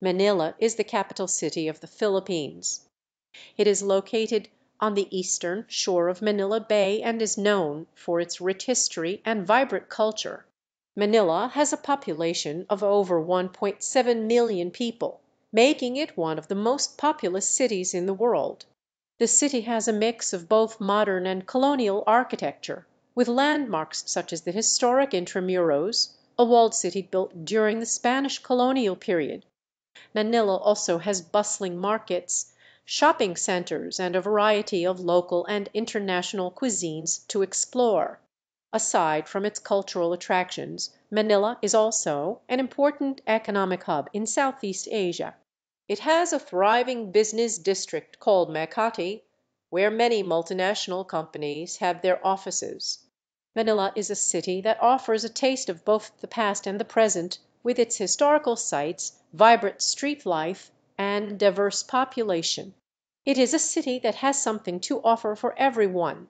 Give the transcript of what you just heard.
Manila is the capital city of the Philippines. It is located on the eastern shore of Manila Bay and is known for its rich history and vibrant culture. Manila has a population of over 1.7 million people, making it one of the most populous cities in the world. The city has a mix of both modern and colonial architecture, with landmarks such as the historic Intramuros, a walled city built during the Spanish colonial period. Manila also has bustling markets, shopping centres, and a variety of local and international cuisines to explore. Aside from its cultural attractions, Manila is also an important economic hub in Southeast Asia. It has a thriving business district called Makati, where many multinational companies have their offices. Manila is a city that offers a taste of both the past and the present, with its historical sites, vibrant street life, and diverse population. It is a city that has something to offer for every one.